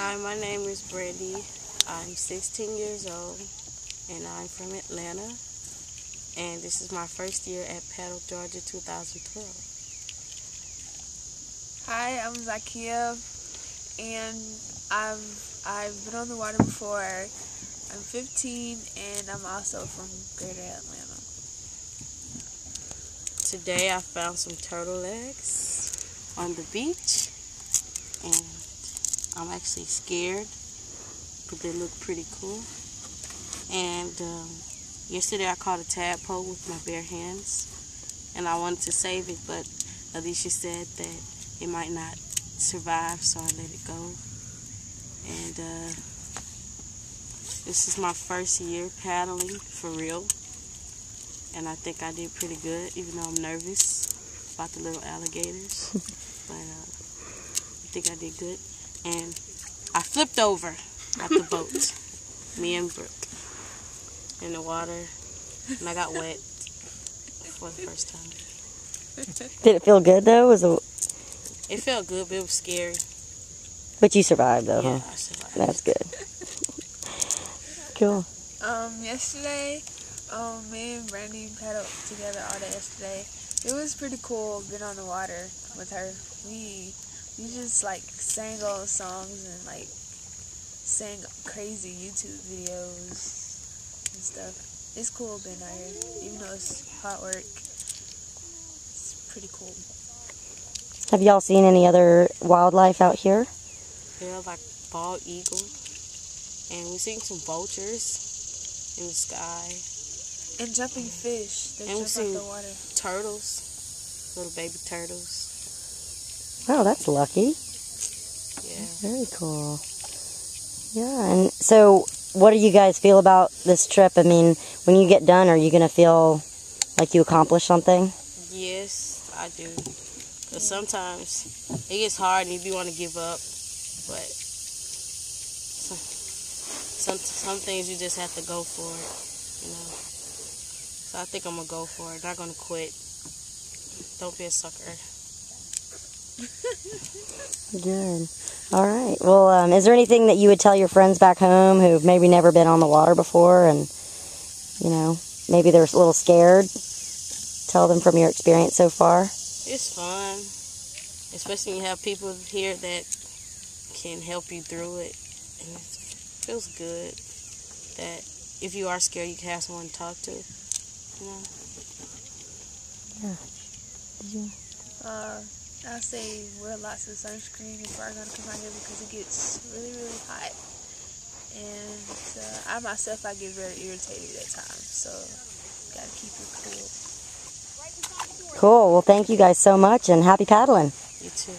Hi, my name is Brandy. I'm 16 years old and I'm from Atlanta. And this is my first year at Paddle Georgia 2012. Hi, I'm Zikiyah and I've I've been on the water before. I'm 15 and I'm also from Greater Atlanta. Today I found some turtle eggs on the beach and I'm actually scared, but they look pretty cool. And um, yesterday I caught a tadpole with my bare hands, and I wanted to save it, but Alicia said that it might not survive, so I let it go. And uh, this is my first year paddling for real, and I think I did pretty good, even though I'm nervous about the little alligators. but uh, I think I did good and I flipped over at the boat, me and Brooke, in the water, and I got wet for the first time. Did it feel good though? Was it? It felt good, but it was scary. But you survived though, Yeah, huh? I survived. That's good. Cool. Um, yesterday, um, me and Brandy paddled together all day yesterday. It was pretty cool being on the water with her. We we just like sang all the songs and like sang crazy YouTube videos and stuff. It's cool being out here, even though it's hot work. It's pretty cool. Have y'all seen any other wildlife out here? Yeah, like bald eagle, and we've seen some vultures in the sky, And jumping fish. They And we jump seen- out the water. turtles, little baby turtles. Oh, that's lucky. Yeah. Very cool. Yeah, and so what do you guys feel about this trip? I mean, when you get done, are you going to feel like you accomplished something? Yes, I do. Because sometimes it gets hard and you want to give up, but some, some some things you just have to go for it, you know. So I think I'm gonna go for it. Not gonna quit. Don't be a sucker. Good. All right. Well, um, is there anything that you would tell your friends back home who've maybe never been on the water before and, you know, maybe they're a little scared? Tell them from your experience so far. It's fun, especially when you have people here that can help you through it, and it feels good that if you are scared, you can have someone to talk to. You know. Uh, I say wear lots of sunscreen if we're gonna come out here because it gets really, really hot. And uh, I myself, I get very irritated at times, so gotta keep it cool. Cool. Well, thank you guys so much and happy paddling. You too.